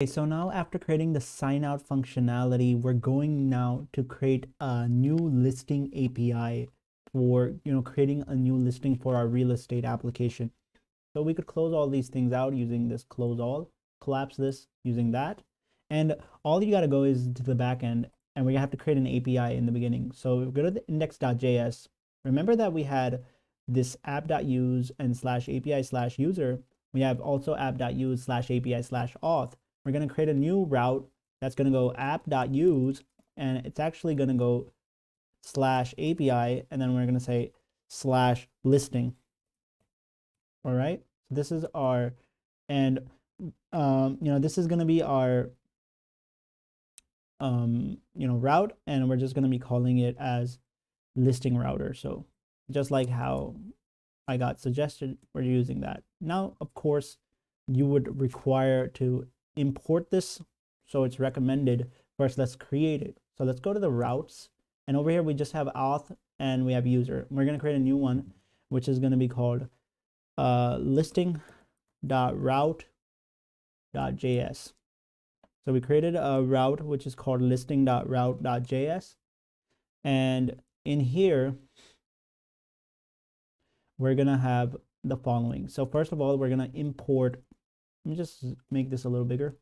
Okay, so now after creating the sign out functionality, we're going now to create a new listing API for, you know, creating a new listing for our real estate application. So we could close all these things out using this close all, collapse this using that. And all you got to go is to the back end and we have to create an API in the beginning. So go to the index.js. Remember that we had this app.use and slash API slash user. We have also app.use slash API slash auth we're going to create a new route that's going to go app.use and it's actually going to go slash API and then we're going to say slash listing. All right. So this is our, and um, you know, this is going to be our, um, you know, route and we're just going to be calling it as listing router. So just like how I got suggested, we're using that. Now, of course, you would require to import this. So it's recommended. First, let's create it. So let's go to the routes. And over here, we just have auth and we have user. We're going to create a new one, which is going to be called uh, listing.route.js. So we created a route, which is called listing.route.js. And in here, we're going to have the following. So first of all, we're going to import let me just make this a little bigger.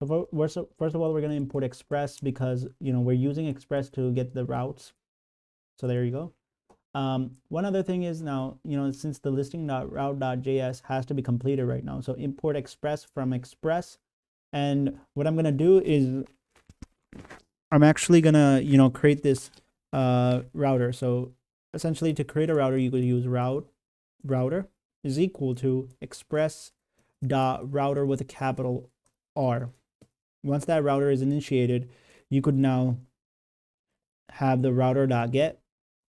So first of all, we're going to import Express because, you know, we're using Express to get the routes. So there you go. Um, one other thing is now, you know, since the listing.route.js has to be completed right now. So import Express from Express. And what I'm going to do is I'm actually going to, you know, create this uh, router. So essentially to create a router, you could use route router is equal to express dot router with a capital R. Once that router is initiated, you could now have the router dot get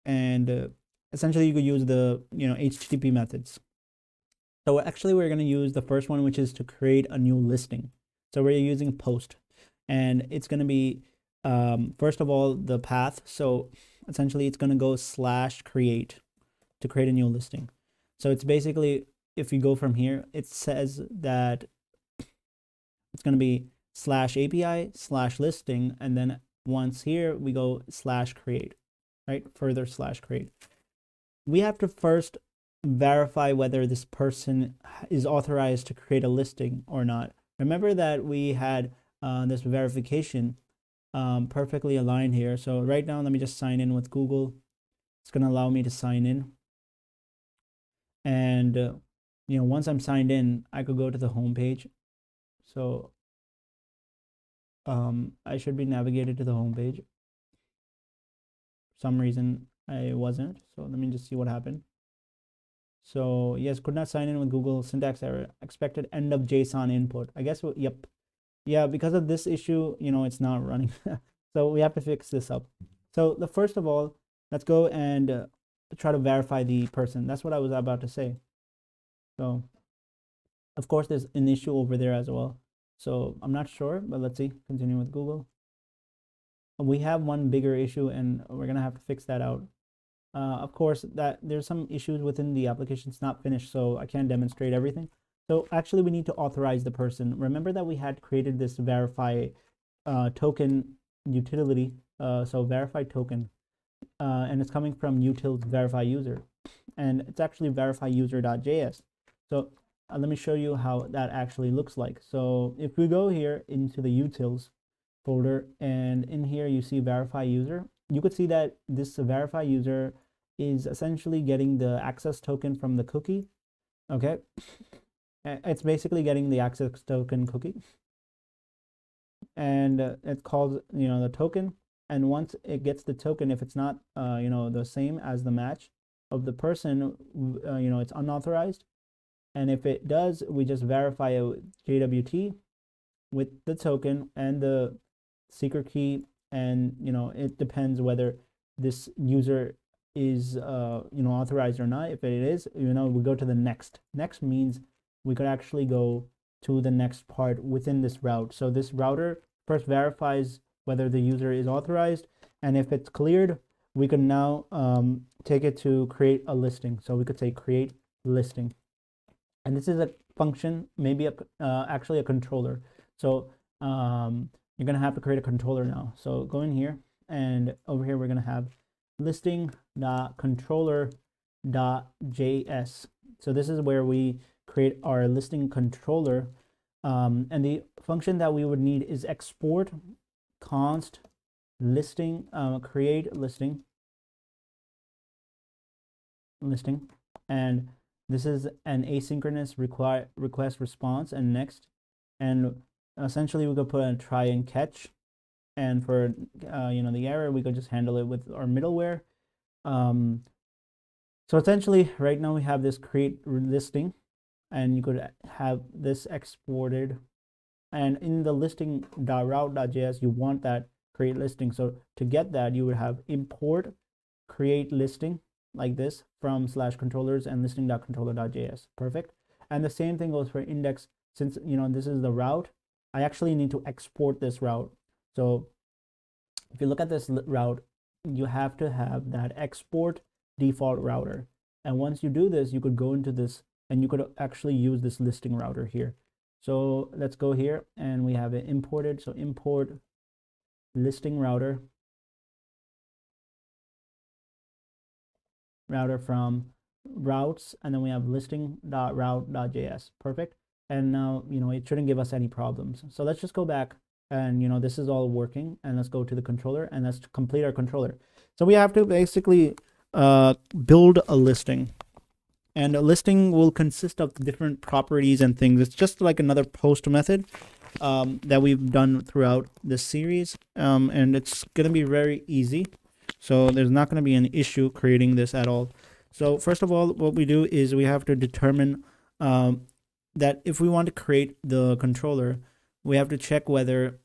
and uh, essentially you could use the you know HTTP methods. So actually we're going to use the first one which is to create a new listing. So we're using post and it's going to be um, first of all the path. So essentially it's going to go slash create to create a new listing. So it's basically if you go from here, it says that it's going to be slash API slash listing. And then once here, we go slash create, right? Further slash create. We have to first verify whether this person is authorized to create a listing or not. Remember that we had uh, this verification um, perfectly aligned here. So right now, let me just sign in with Google. It's going to allow me to sign in. And uh, you know, once I'm signed in, I could go to the home page. So um, I should be navigated to the home page. Some reason I wasn't. So let me just see what happened. So yes, could not sign in with Google syntax error. Expected end of JSON input. I guess, yep. Yeah, because of this issue, you know, it's not running. so we have to fix this up. So the first of all, let's go and uh, try to verify the person. That's what I was about to say. So of course, there's an issue over there as well. So I'm not sure, but let's see. Continue with Google. We have one bigger issue and we're to have to fix that out. Uh, of course, that there's some issues within the application. It's not finished, so I can't demonstrate everything. So actually, we need to authorize the person. Remember that we had created this verify uh, token utility. Uh, so verify token, uh, and it's coming from utils verify user, and it's actually verify user.js. So uh, let me show you how that actually looks like. So if we go here into the utils folder and in here you see verify user, you could see that this verify user is essentially getting the access token from the cookie. Okay. It's basically getting the access token cookie. And uh, it calls, you know, the token. And once it gets the token, if it's not, uh, you know, the same as the match of the person, uh, you know, it's unauthorized, and if it does, we just verify a JWT with the token and the secret key. And, you know, it depends whether this user is, uh, you know, authorized or not. If it is, you know, we go to the next. Next means we could actually go to the next part within this route. So this router first verifies whether the user is authorized. And if it's cleared, we can now um, take it to create a listing. So we could say create listing and this is a function maybe a, uh, actually a controller So um, you're gonna have to create a controller now. So go in here and over here we're gonna have listing.controller.js. So this is where we create our listing controller. Um, and the function that we would need is export const listing, uh, create listing, listing, and this is an asynchronous require request response and next, and essentially we could put a try and catch, and for uh, you know the error we could just handle it with our middleware. Um, so essentially, right now we have this create listing, and you could have this exported, and in the listing.route.js you want that create listing. So to get that, you would have import create listing like this from slash controllers and listing.controller.js. Perfect. And the same thing goes for index. Since you know this is the route, I actually need to export this route. So if you look at this route, you have to have that export default router. And once you do this, you could go into this and you could actually use this listing router here. So let's go here and we have it imported. So import listing router router from routes and then we have listing.route.js perfect. And now you know it shouldn't give us any problems. So let's just go back and you know this is all working and let's go to the controller and let's complete our controller. So we have to basically uh, build a listing. And a listing will consist of different properties and things. It's just like another post method um, that we've done throughout this series. Um, and it's going to be very easy so there's not going to be an issue creating this at all. So first of all what we do is we have to determine um, that if we want to create the controller we have to check whether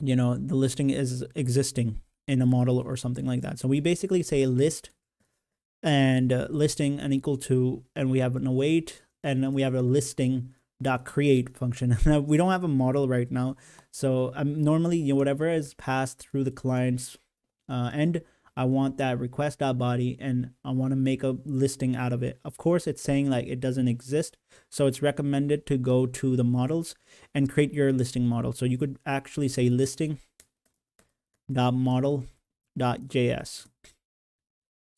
you know the listing is existing in a model or something like that. So we basically say list and uh, listing and equal to and we have an await and then we have a listing dot create function. we don't have a model right now, so I'm normally you know, whatever is passed through the client's uh, I want that request dot body, and I want to make a listing out of it. Of course, it's saying like it doesn't exist, so it's recommended to go to the models and create your listing model. So you could actually say listing dot model dot js.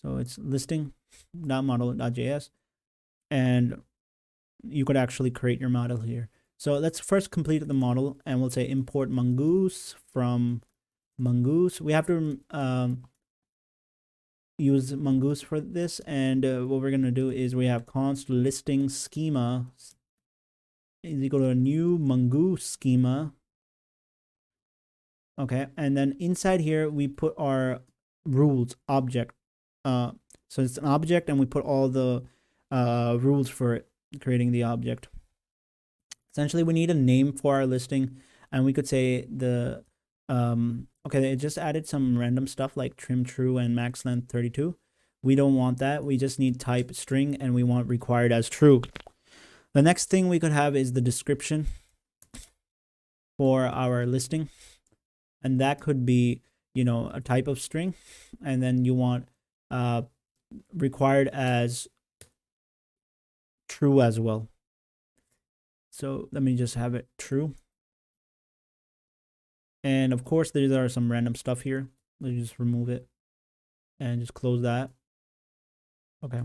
So it's listing dot model dot js, and you could actually create your model here. So let's first complete the model and we'll say import mongoose from mongoose. We have to um, use mongoose for this. And uh, what we're going to do is we have const listing schema is equal to a new mongoose schema. Okay. And then inside here, we put our rules object. Uh, so it's an object and we put all the uh, rules for it creating the object. Essentially, we need a name for our listing, and we could say the, um, okay, it just added some random stuff like trim true and max length 32. We don't want that. We just need type string, and we want required as true. The next thing we could have is the description for our listing. And that could be, you know, a type of string. And then you want uh, required as true as well. So let me just have it true. And of course, there are some random stuff here. Let's just remove it and just close that. Okay.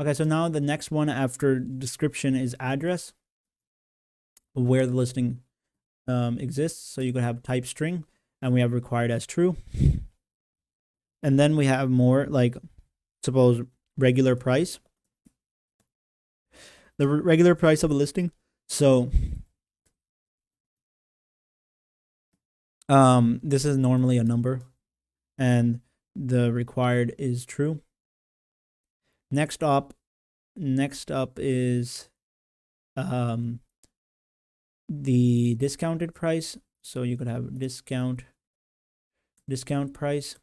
Okay, so now the next one after description is address, where the listing um, exists. So you could have type string, and we have required as true. And then we have more like, suppose regular price the regular price of a listing. So um this is normally a number and the required is true. Next up next up is um the discounted price. So you could have discount discount price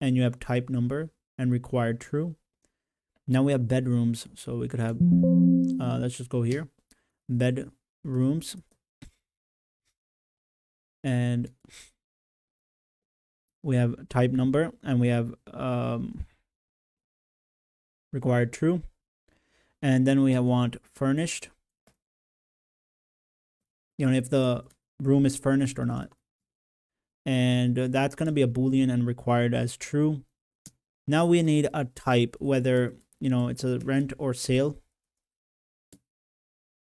and you have type number and required true. Now we have bedrooms, so we could have, uh, let's just go here, bedrooms, and we have type number, and we have um, required true, and then we have want furnished, you know, if the room is furnished or not. And that's going to be a boolean and required as true. Now we need a type, whether, you know, it's a rent or sale.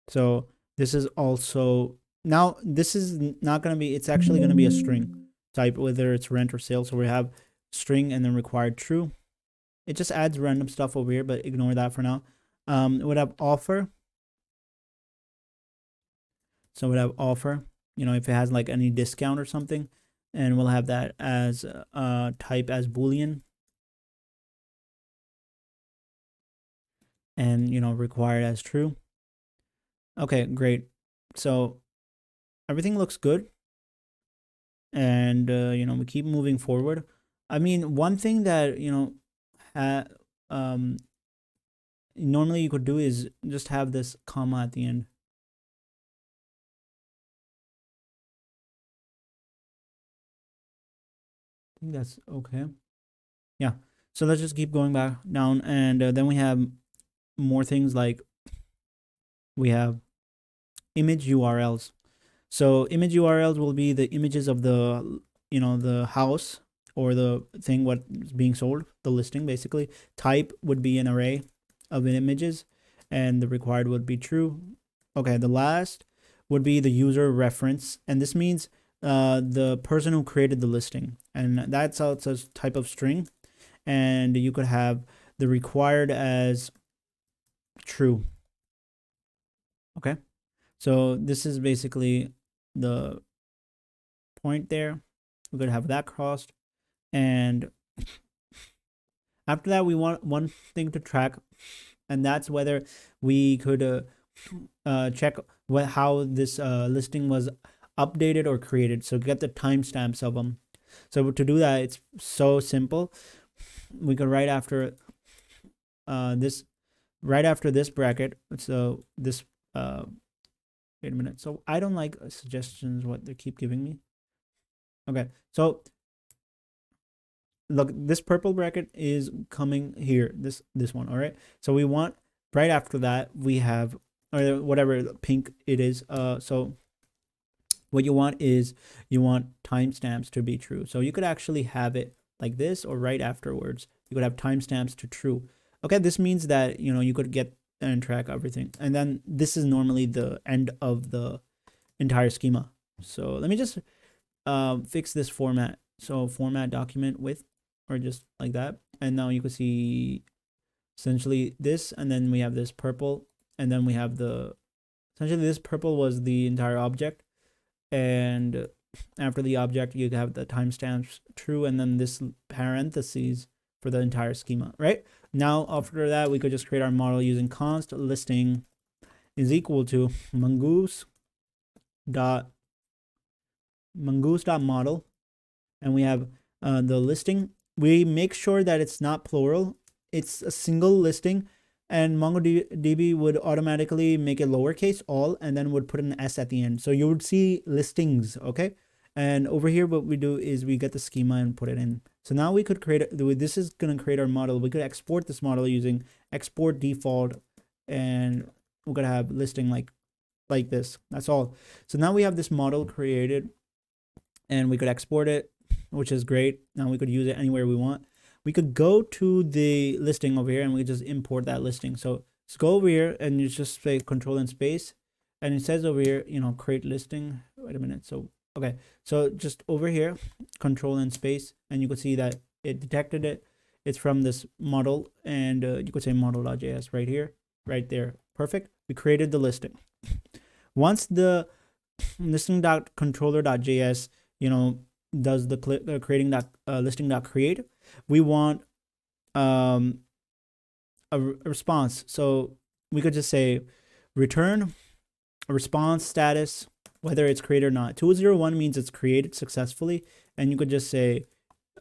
So this is also, now this is not going to be, it's actually going to be a string type, whether it's rent or sale. So we have string and then required true. It just adds random stuff over here, but ignore that for now. Um, would have offer. So we would have offer, you know, if it has like any discount or something, and we'll have that as uh type as boolean. And you know, required as true. Okay, great. So everything looks good. And uh, you know, we keep moving forward. I mean, one thing that, you know, ha- um normally you could do is just have this comma at the end. I think that's okay. Yeah. So let's just keep going back down. And uh, then we have more things like we have image URLs. So image URLs will be the images of the, you know, the house or the thing what's being sold, the listing basically. Type would be an array of images and the required would be true. Okay, the last would be the user reference. And this means uh, the person who created the listing. And that's how also a type of string. And you could have the required as true. Okay, so this is basically the point there. We could have that crossed. And after that, we want one thing to track, and that's whether we could uh, uh, check what how this uh, listing was updated or created. So get the timestamps of them. So to do that, it's so simple. We could write after uh, this, right after this bracket. So this, uh, wait a minute. So I don't like suggestions, what they keep giving me. Okay, so look this purple bracket is coming here. This this one all right so we want right after that we have or whatever pink it is uh so what you want is you want timestamps to be true. So you could actually have it like this or right afterwards. You could have timestamps to true. Okay this means that you know you could get and track everything and then this is normally the end of the entire schema so let me just uh, fix this format so format document with or just like that. And now you can see essentially this, and then we have this purple, and then we have the, essentially this purple was the entire object. And after the object, you have the timestamps true, and then this parentheses for the entire schema, right? Now, after that, we could just create our model using const listing is equal to mongoose dot mongoose dot model, and we have uh, the listing we make sure that it's not plural. It's a single listing and MongoDB would automatically make it lowercase all and then would put an S at the end. So you would see listings, okay? And over here, what we do is we get the schema and put it in. So now we could create, this is gonna create our model. We could export this model using export default and we're gonna have listing like, like this, that's all. So now we have this model created and we could export it which is great. Now we could use it anywhere we want. We could go to the listing over here and we just import that listing. So let's go over here and you just say control and space. And it says over here, you know, create listing. Wait a minute. So, okay. So just over here, control and space. And you could see that it detected it. It's from this model and uh, you could say model.js right here, right there. Perfect. We created the listing. Once the listing.controller.js, you know, does the uh, creating that uh, listing dot create we want um a, re response so we could just say return a response status whether it's created or not. 201 means it's created successfully and you could just say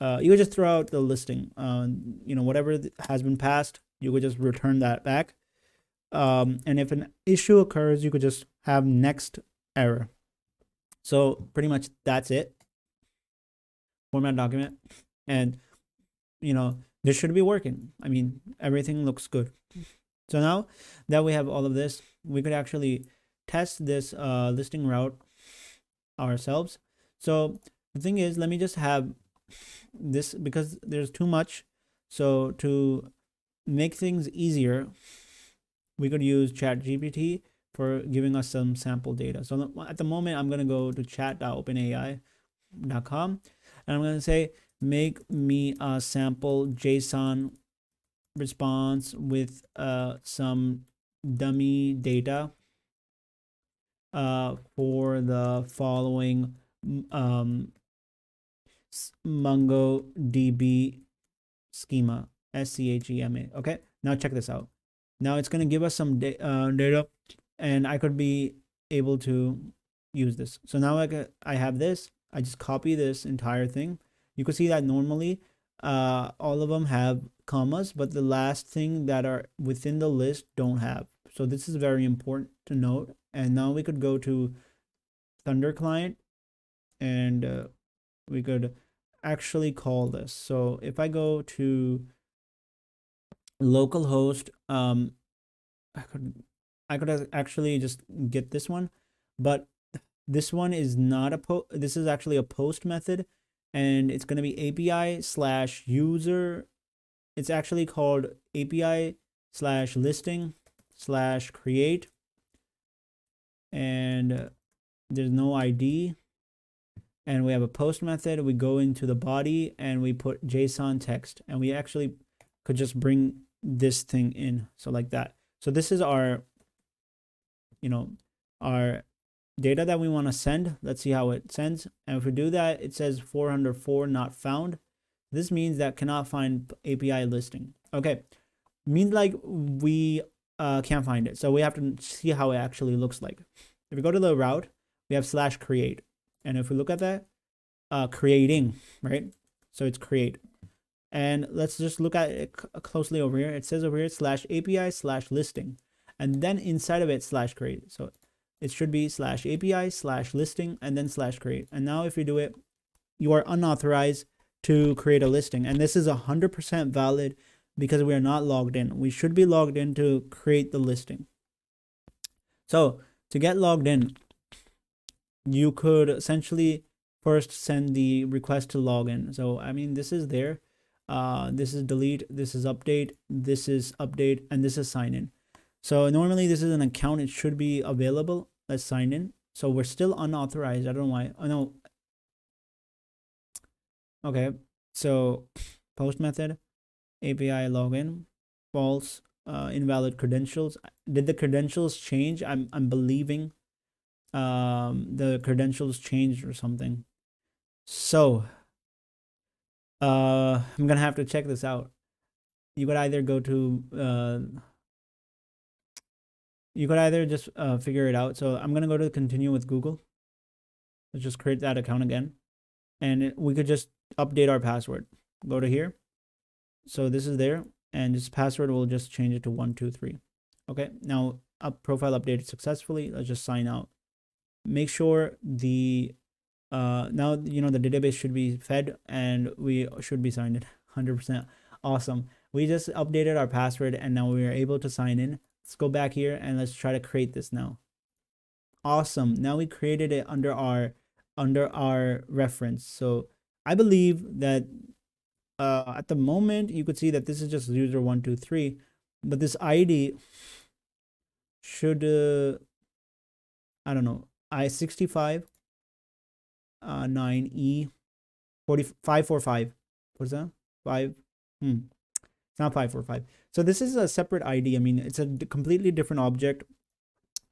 uh, you could just throw out the listing uh, you know whatever has been passed you could just return that back. Um, and if an issue occurs you could just have next error. So pretty much that's it. Format document. And you know this should be working. I mean everything looks good. So now that we have all of this we could actually test this uh, listing route ourselves. So the thing is, let me just have this because there's too much. So to make things easier, we could use ChatGPT for giving us some sample data. So at the moment, I'm going to go to chat.openai.com and I'm going to say, make me a sample JSON response with uh, some dummy data uh, for the following um, MongoDB schema, S-C-H-E-M-A. Okay, now check this out. Now it's going to give us some da uh, data and I could be able to use this. So now I, I have this. I just copy this entire thing. You can see that normally uh, all of them have commas, but the last thing that are within the list don't have. So this is very important to note. And now we could go to Thunder client and uh, we could actually call this. So if I go to localhost, um, I could I could actually just get this one, but this one is not a po. This is actually a post method, and it's going to be API slash user. It's actually called API slash listing slash create, and there's no ID. And we have a post method. We go into the body and we put JSON text, and we actually could just bring this thing in. So like that. So this is our you know, our data that we want to send. Let's see how it sends. And if we do that, it says 404 not found. This means that cannot find API listing. Okay, means like we uh, can't find it. So we have to see how it actually looks like. If we go to the route, we have slash create. And if we look at that, uh, creating, right? So it's create. And let's just look at it closely over here. It says over here slash API slash listing and then inside of it slash create. So it should be slash API slash listing and then slash create. And now if you do it, you are unauthorized to create a listing. And this is 100% valid because we are not logged in. We should be logged in to create the listing. So to get logged in, you could essentially first send the request to login. So, I mean, this is there. Uh, this is delete, this is update, this is update, and this is sign in. So normally this is an account. It should be available. Let's sign in. So we're still unauthorized. I don't know why. Oh, no. Okay. So post method, API login, false, uh, invalid credentials. Did the credentials change? I'm, I'm believing um, the credentials changed or something. So uh, I'm going to have to check this out. You could either go to uh, you could either just uh, figure it out. So I'm going to go to continue with Google. Let's just create that account again. And we could just update our password. Go to here. So this is there. And this password will just change it to 123. Okay, now up profile updated successfully. Let's just sign out. Make sure the uh now you know the database should be fed and we should be signed in 100% awesome we just updated our password and now we are able to sign in Let's go back here and let's try to create this now. Awesome. Now we created it under our under our reference. So I believe that uh, at the moment you could see that this is just user one two three, but this ID should uh, I don't know I sixty five uh nine E forty five four five. What's that? Five. Hmm. It's not 545. So this is a separate ID. I mean, it's a completely different object.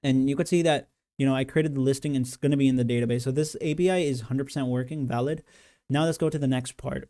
And you could see that, you know, I created the listing and it's going to be in the database. So this API is 100% working, valid. Now let's go to the next part.